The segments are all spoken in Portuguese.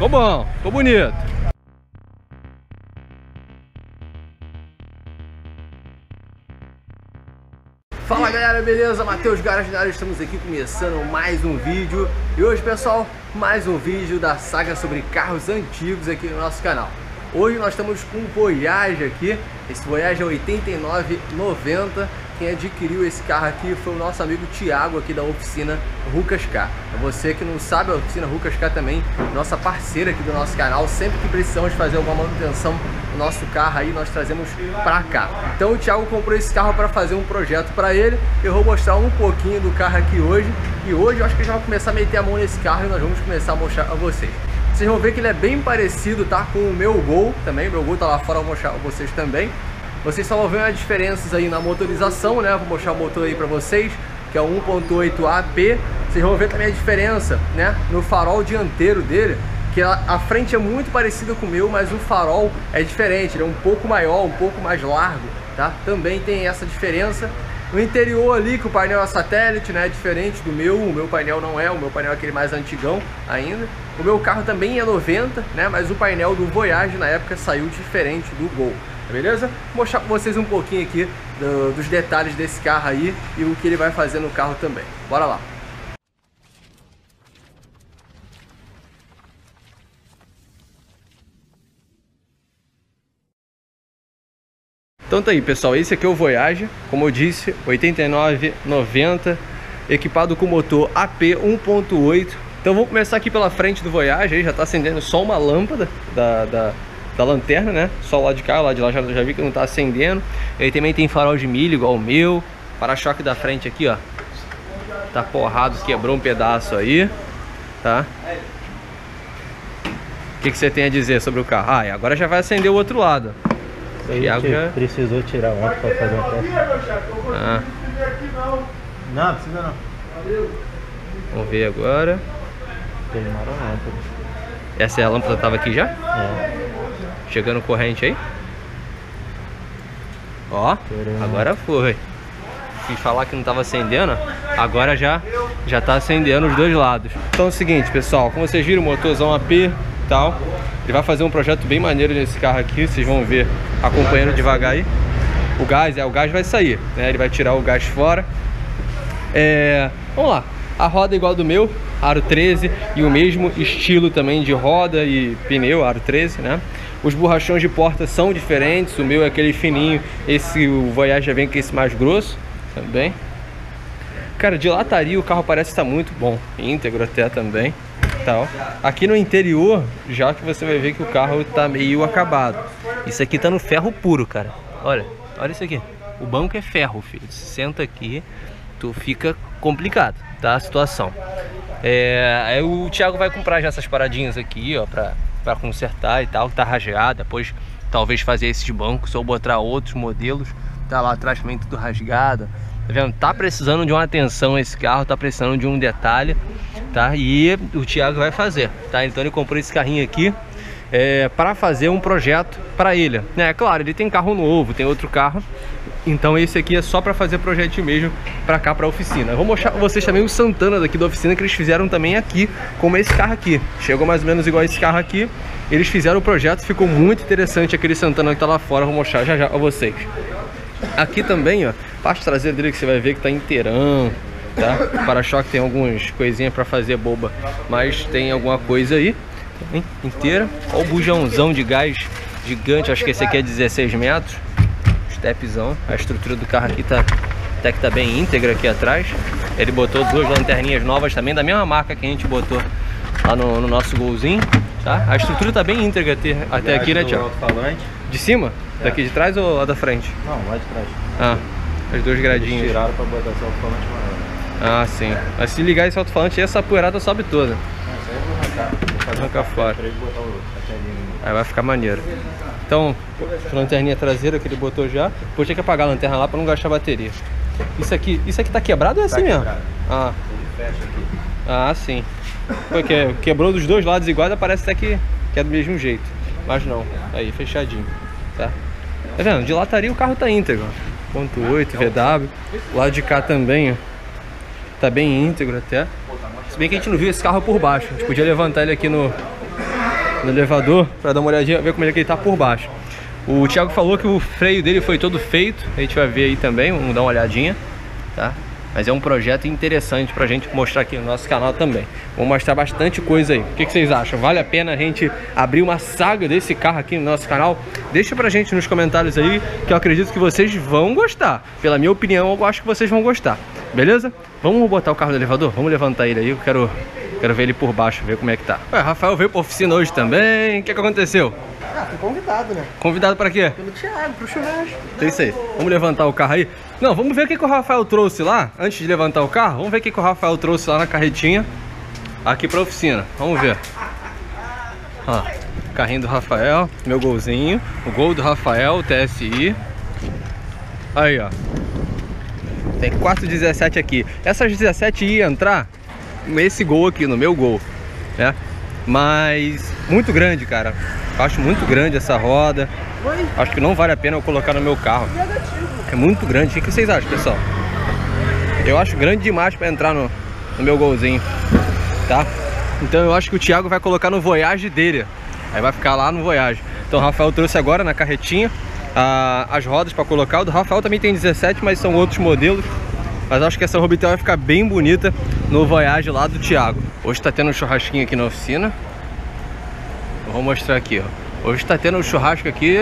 Ficou bom, ficou bonito. Fala galera, beleza? Matheus Garage estamos aqui começando mais um vídeo E hoje pessoal, mais um vídeo da saga sobre carros antigos aqui no nosso canal Hoje nós estamos com um Voyage aqui Esse Voyage é 8990 quem adquiriu esse carro aqui foi o nosso amigo Thiago aqui da oficina Rucas Car. É você que não sabe, a oficina Rucas Car também, nossa parceira aqui do nosso canal. Sempre que precisamos fazer alguma manutenção no nosso carro aí, nós trazemos pra cá. Então o Thiago comprou esse carro para fazer um projeto para ele. Eu vou mostrar um pouquinho do carro aqui hoje. E hoje eu acho que já vai começar a meter a mão nesse carro e nós vamos começar a mostrar a vocês. Vocês vão ver que ele é bem parecido, tá? Com o meu Gol também. O meu Gol tá lá fora, eu vou mostrar a vocês também. Vocês só vão ver as diferenças aí na motorização, né? Vou mostrar o motor aí pra vocês, que é o 1.8 AP. Vocês vão ver também a diferença, né? No farol dianteiro dele, que a, frente é muito parecida com o meu, mas o farol é diferente, ele é um pouco maior, um pouco mais largo, tá? Também tem essa diferença. No interior ali, que o painel é satélite, né? Diferente do meu, o meu painel não é, o meu painel é aquele mais antigão ainda. O meu carro também é 90, né? Mas o painel do Voyage na época saiu diferente do Gol beleza? Vou mostrar para vocês um pouquinho aqui do, dos detalhes desse carro aí e o que ele vai fazer no carro também. Bora lá! Então tá aí pessoal, esse aqui é o Voyage, como eu disse, 89,90, equipado com motor AP 1.8. Então vamos começar aqui pela frente do Voyage, aí já tá acendendo só uma lâmpada da, da da lanterna, né? Só lá de cá, lá de lá já, já vi que não tá acendendo. Ele também tem farol de milho igual o meu. Para-choque da frente aqui, ó. Tá porrado, quebrou um pedaço aí, tá? O que, que você tem a dizer sobre o carro? Ah, e agora já vai acender o outro lado. Aí já... precisou tirar ontem para fazer um teste. Ah. Não, precisa não. Vamos ver agora. Essa é a lâmpada que tava aqui já? É. Chegando corrente aí. Ó, agora foi. Fiz falar que não tava acendendo, agora já já tá acendendo os dois lados. Então é o seguinte, pessoal, como vocês viram, o motorzão AP e tal, ele vai fazer um projeto bem maneiro nesse carro aqui, vocês vão ver acompanhando devagar aí. O gás, é, o gás vai sair, né? Ele vai tirar o gás fora. É, vamos lá. A roda é igual do meu, aro 13 e o mesmo estilo também de roda e pneu, aro 13, né? Os borrachões de porta são diferentes, o meu é aquele fininho, esse o Voyage já vem com esse mais grosso também. Cara, de lataria o carro parece estar muito bom, íntegro até também. Tal. Aqui no interior, já que você vai ver que o carro está meio acabado. Isso aqui tá no ferro puro, cara. Olha, olha isso aqui. O banco é ferro, filho. senta aqui, tu fica complicado, tá? A situação. É, aí o Thiago vai comprar já essas paradinhas aqui, ó, pra para consertar e tal, tá rasgado, depois talvez fazer esses bancos ou botar outros modelos, tá lá atrás também tudo rasgado, tá vendo? Tá precisando de uma atenção esse carro, tá precisando de um detalhe, tá? E o Thiago vai fazer, tá? Então ele comprou esse carrinho aqui é, para fazer um projeto para ele, né? Claro, ele tem carro novo, tem outro carro, então esse aqui é só para fazer projeto mesmo para cá para oficina. Vou mostrar para vocês também o Santana daqui da oficina que eles fizeram também aqui, como esse carro aqui. Chegou mais ou menos igual esse carro aqui. Eles fizeram o projeto, ficou muito interessante aquele Santana que tá lá fora. vou mostrar já já a vocês. Aqui também, ó, parte traseira dele que você vai ver que tá inteirão, tá? Para-choque tem algumas coisinhas para fazer boba, mas tem alguma coisa aí, também, inteira. Olha o bujãozão de gás gigante, acho que esse aqui é 16 metros stepzão. A estrutura do carro aqui tá até que tá bem íntegra aqui atrás. Ele botou duas lanterninhas novas também, da mesma marca que a gente botou lá no, no nosso golzinho, tá? A estrutura tá bem íntegra até, até aqui, né, Tiago? De cima? É. Daqui de trás ou lá da frente? Não, lá de trás. Ah, as duas gradinhas. Eles tiraram pra botar esse alto-falante maior. Ah, sim. Mas se ligar esse alto-falante, essa poeirada sobe toda. Não, isso aí eu vou arrancar. Vou fazer arrancar fora. Aí vai ficar maneiro. Então, lanterninha traseira que ele botou já. Depois tem que apagar a lanterna lá para não gastar bateria. Isso aqui, isso aqui tá quebrado ou é tá assim mesmo? Ah. Ele fecha aqui. Ah, sim. Porque quebrou dos dois lados iguais, parece até que, que é do mesmo jeito. Mas não. Aí, fechadinho. Tá? Tá vendo? De lataria o carro tá íntegro. Ponto 8, VW. O lado de cá também, ó. Tá bem íntegro até. Se bem que a gente não viu esse carro por baixo. A gente podia levantar ele aqui no, no elevador para dar uma olhadinha, ver como é que ele tá por baixo. O Thiago falou que o freio dele foi todo feito, a gente vai ver aí também, vamos dar uma olhadinha, tá? Mas é um projeto interessante pra gente mostrar aqui no nosso canal também. Vou mostrar bastante coisa aí. O que, que, vocês acham? Vale a pena a gente abrir uma saga desse carro aqui no nosso canal? Deixa pra gente nos comentários aí, que eu acredito que vocês vão gostar. Pela minha opinião, eu acho que vocês vão gostar. Beleza? Vamos botar o carro no elevador? Vamos levantar ele aí, eu quero, quero ver ele por baixo, ver como é que tá. Ué, Rafael veio pra oficina hoje também. O que, que aconteceu? Ah, fui convidado, né? Convidado pra quê? Pelo Thiago, pro churrasco. É isso aí. Vamos levantar o carro aí. Não, vamos ver o que, que o Rafael trouxe lá, antes de levantar o carro. Vamos ver o que, que o Rafael trouxe lá na carretinha, aqui pra oficina. Vamos ver. Ó, carrinho do Rafael, meu golzinho. O gol do Rafael, o TSI. Aí, ó. Tem 417 aqui. Essas 17 ia entrar nesse gol aqui, no meu gol, né? Mas muito grande, cara. Acho muito grande essa roda. Acho que não vale a pena eu colocar no meu carro. É muito grande. O que vocês acham, pessoal? Eu acho grande demais para entrar no, no meu golzinho, tá? Então eu acho que o Thiago vai colocar no Voyage dele. Aí vai ficar lá no Voyage. Então o Rafael trouxe agora na carretinha a, as rodas para colocar. O do Rafael também tem 17, mas são outros modelos. Mas acho que essa Robitel vai ficar bem bonita no Voyage lá do Thiago. Hoje tá tendo um churrasquinho aqui na oficina. vou mostrar aqui, ó. Hoje tá tendo um churrasco aqui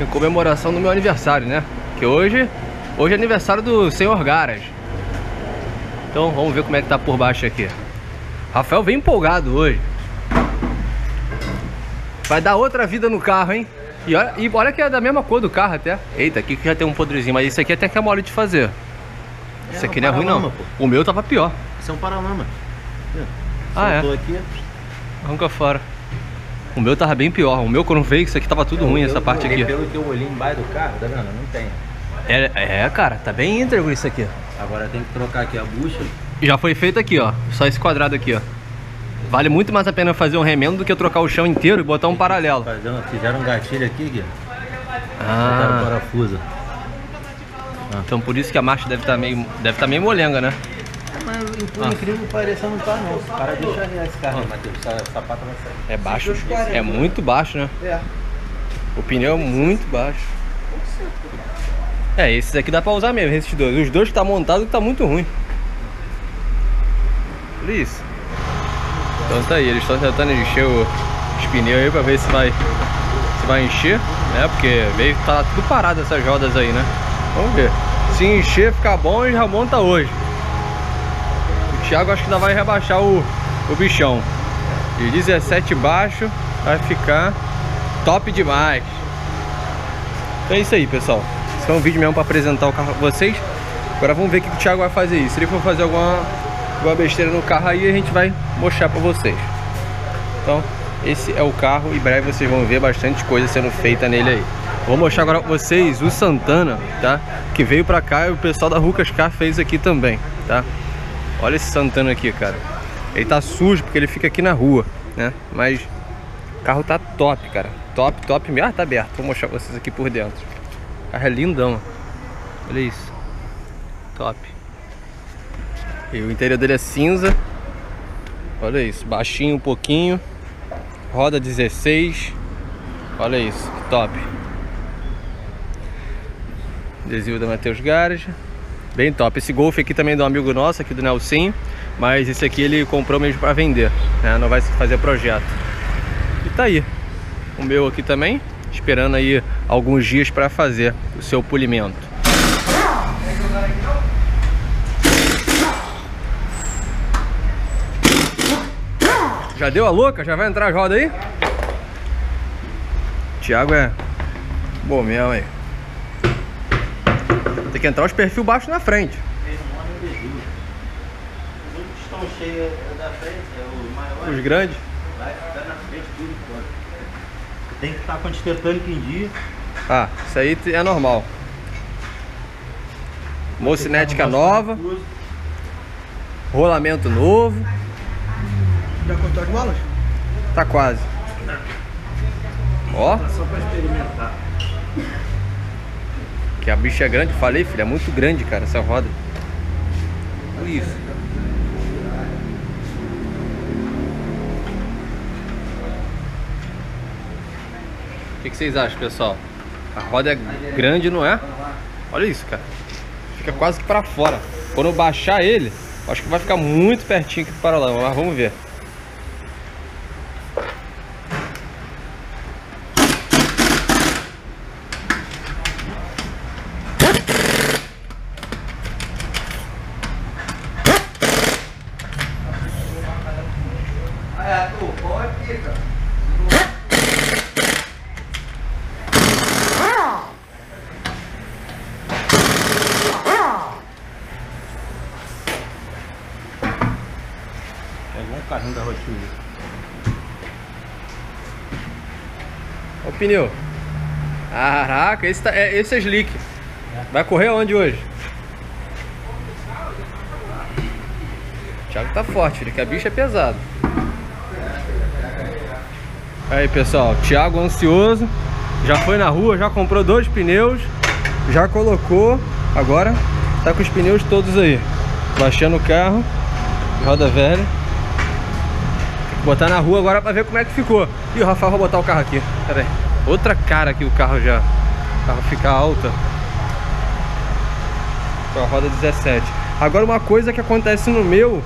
em comemoração do meu aniversário, né? Que hoje, hoje é aniversário do Senhor Garas. Então vamos ver como é que tá por baixo aqui. Rafael vem empolgado hoje. Vai dar outra vida no carro, hein? E olha, e olha que é da mesma cor do carro até. Eita, aqui que já tem um podrezinho, mas isso aqui até que é mole de fazer. Esse aqui não é ruim não. O meu tava pior. Esse é um paralama. Ah, é? aqui. Arranca fora. O meu tava bem pior. O meu quando veio, isso aqui tava tudo é, ruim, essa parte aqui. Pelo que eu olhei embaixo do carro, tá vendo? Não tem. É, é, cara, tá bem íntegro isso aqui. Agora tem que trocar aqui a bucha. Já foi feito aqui, ó. Só esse quadrado aqui, ó. Vale muito mais a pena fazer um remendo do que trocar o chão inteiro e botar um paralelo. fizeram um gatilho aqui, Gui. Ah. Botaram parafuso. Ah. Então por isso que a marcha deve estar tá meio, deve tá meio molenga, né? Mas por ah. incrível que pareça não tá não. Para deixa esse carro, ah. Matheus. O sapato vai sair. É baixo? É muito baixo, né? É. O pneu é muito baixo. É, esses aqui dá pra usar mesmo, esses dois. Os dois que tá montado que tá muito ruim. Olha isso. Então tá aí, eles estão tentando encher o, os pneus aí pra ver se vai, se vai encher, né? Porque veio tá tudo parado essas rodas aí, né? Vamos ver. Se encher, ficar bom, ele já monta hoje. O Thiago acho que ainda vai rebaixar o, o bichão. De 17 baixo vai ficar top demais. Então é isso aí, pessoal. Esse foi um vídeo mesmo para apresentar o carro pra vocês. Agora vamos ver o que o Thiago vai fazer aí. Se ele for fazer alguma, alguma besteira no carro aí, a gente vai mostrar para vocês. Então, esse é o carro e breve vocês vão ver bastante coisa sendo feita nele aí. Vou mostrar agora pra vocês o Santana, tá? Que veio pra cá e o pessoal da Rucas Car fez aqui também, tá? Olha esse Santana aqui, cara. Ele tá sujo porque ele fica aqui na rua, né? Mas o carro tá top, cara. Top, top mesmo. Ah, tá aberto. Vou mostrar pra vocês aqui por dentro. O carro é lindão. Olha isso. Top. E o interior dele é cinza. Olha isso. Baixinho um pouquinho. Roda 16. Olha isso. Top. Adesivo da Matheus Garage. Bem top. Esse Golf aqui também é um amigo nosso, aqui do Nelson. Mas esse aqui ele comprou mesmo para vender, né? Não vai fazer projeto. E tá aí. O meu aqui também, esperando aí alguns dias para fazer o seu polimento. Já deu a louca? Já vai entrar a roda aí? Thiago é bom mesmo aí. Tem que entrar os perfil baixos na frente. Os estão cheios da frente, é Os grandes? Vai ficar na frente tudo fora. Tem que estar com a destetânica em dia. Ah, isso aí é normal. Mocinética nova. Rolamento novo. Já cortou as molas? Tá quase. Ó. Só pra experimentar. Que a bicha é grande, falei, filho, é muito grande, cara, essa roda. Olha isso. que vocês acham, pessoal? A roda é grande, não é? Olha isso, cara. Fica quase que para fora. Quando eu baixar ele, acho que vai ficar muito pertinho aqui do paralama, mas vamos ver. Carrinho da Wheels. Olha o pneu. Caraca, esse, tá, é, esse é slick. Vai correr onde hoje? O Thiago tá forte, filho, que a bicha é pesado. Aí, pessoal, Thiago ansioso. Já foi na rua, já comprou dois pneus. Já colocou. Agora tá com os pneus todos aí. Baixando o carro. Roda velha. Botar na rua agora pra ver como é que ficou. E o Rafael vai botar o carro aqui. Pera aí. Outra cara aqui o carro já. O carro fica alta. Com a roda 17. Agora uma coisa que acontece no meu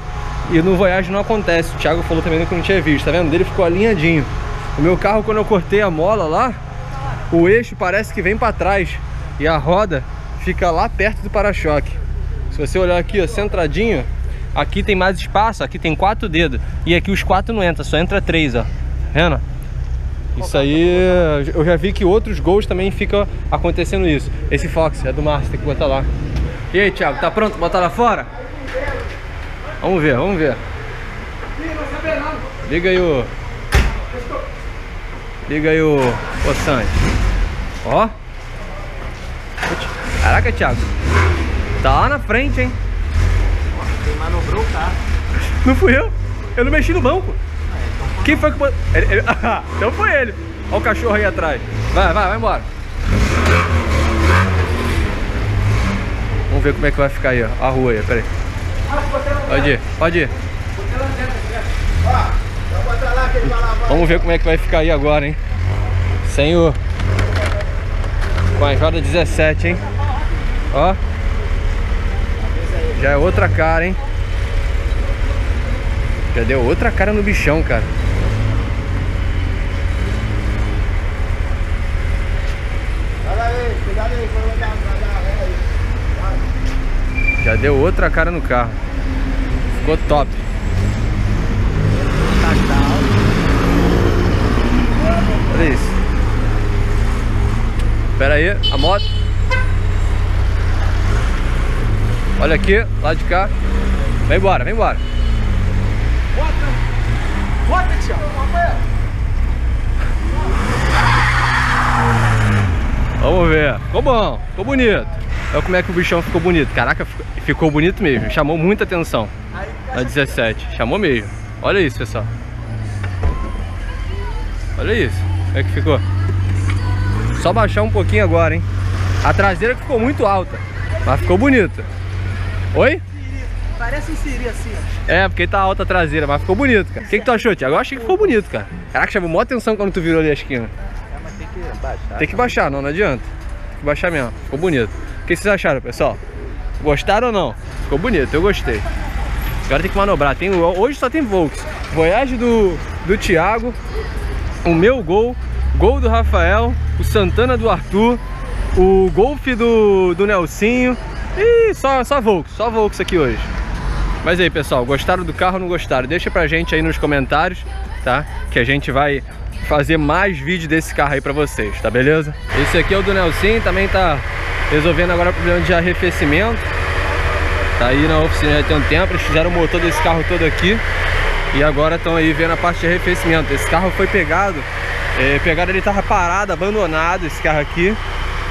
e no Voyage não acontece. O Thiago falou também que não tinha visto. Tá vendo? Dele ficou alinhadinho. O meu carro, quando eu cortei a mola lá, o eixo parece que vem pra trás. E a roda fica lá perto do para-choque. Se você olhar aqui, ó, centradinho, Aqui tem mais espaço, aqui tem quatro dedos. E aqui os quatro não entram, só entra três, ó. Vendo? Isso aí, eu já vi que outros gols também fica acontecendo isso. Esse Fox é do Márcio, tem que botar lá. E aí, Thiago, tá pronto? Botar lá fora? Vamos ver, vamos ver. Liga aí o... Liga aí o... O Santos. Ó. Caraca, Thiago. Tá lá na frente, hein? Não fui eu. Eu não mexi no banco. Quem foi que... Ele, ele... Ah, então foi ele. Olha o cachorro aí atrás. Vai, vai, vai embora. Vamos ver como é que vai ficar aí, ó. A rua aí, peraí. Pode ir, pode ir. Vamos ver como é que vai ficar aí agora, hein? Sem o... Com a roda 17, hein? Ó. Já é outra cara, hein? Já deu outra cara no bichão, cara. Já deu outra cara no carro. Ficou top. Olha isso. Pera aí, a moto. Olha aqui, lá de cá. Vem embora, vem embora. Vamos ver. Ficou bom, ficou bonito. Olha como é que o bichão ficou bonito. Caraca, ficou bonito mesmo. Chamou muita atenção. Na 17. Chamou mesmo. Olha isso, pessoal. Olha isso. Como é que ficou? Só baixar um pouquinho agora, hein? A traseira ficou muito alta. Mas ficou bonita. Oi? Parece um siri assim, ó. É, porque tá alta a traseira, mas ficou bonito, cara. O que, que tu achou, Tiago? Eu achei que ficou bonito, cara. Caraca, chamou maior atenção quando tu virou ali a esquina. É, mas tem que baixar. Tem que baixar, não, não adianta. Tem que baixar mesmo. Ficou bonito. O que vocês acharam, pessoal? Gostaram ou não? Ficou bonito, eu gostei. Agora tem que manobrar. Tem, hoje só tem Volks. Voyage do, do Thiago, o meu gol, gol do Rafael, o Santana do Arthur, o Golf do, do Nelsinho e só, só Volks, só Volks aqui hoje. Mas aí, pessoal, gostaram do carro ou não gostaram? Deixa pra gente aí nos comentários, tá? Que a gente vai fazer mais vídeo desse carro aí pra vocês, tá beleza? Esse aqui é o do Nelson, também tá resolvendo agora o problema de arrefecimento. Tá aí na oficina já tem um tempo, eles fizeram o motor desse carro todo aqui. E agora estão aí vendo a parte de arrefecimento. Esse carro foi pegado, é, pegado ele tava parado, abandonado, esse carro aqui.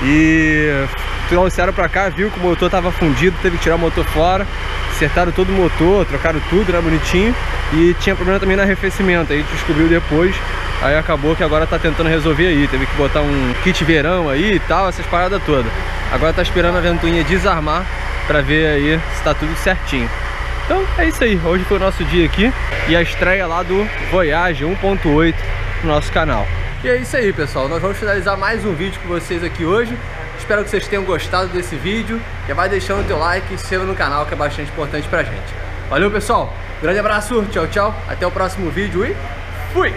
E trouxeram pra cá, viu que o motor tava fundido, teve que tirar o motor fora, acertaram todo o motor, trocaram tudo, né, bonitinho, e tinha problema também no arrefecimento, aí descobriu depois, aí acabou que agora tá tentando resolver aí, teve que botar um kit verão aí e tal, essas paradas todas. Agora tá esperando a ventoinha desarmar pra ver aí se tá tudo certinho. Então é isso aí, hoje foi o nosso dia aqui e a estreia lá do Voyage 1.8 no nosso canal. E é isso aí, pessoal. Nós vamos finalizar mais um vídeo com vocês aqui hoje. Espero que vocês tenham gostado desse vídeo. Já vai deixando o teu like e se no canal, que é bastante importante pra gente. Valeu, pessoal. Grande abraço. Tchau, tchau. Até o próximo vídeo e fui!